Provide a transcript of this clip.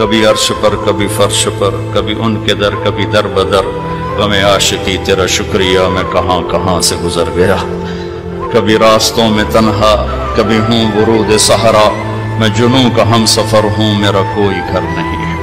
कभी अर्श पर, कभी फर्श पर, कभी उनके दर, कभी दर बदर। गमे आशिकी, तेरा शुक्रिया, मैं कहाँ कहाँ से गुजर गया? कभी रास्तों में तनहा, कभी हूँ वरूद सहरा। मैं जुनू का हम सफ़र हूँ, मेरा कोई घर नहीं है।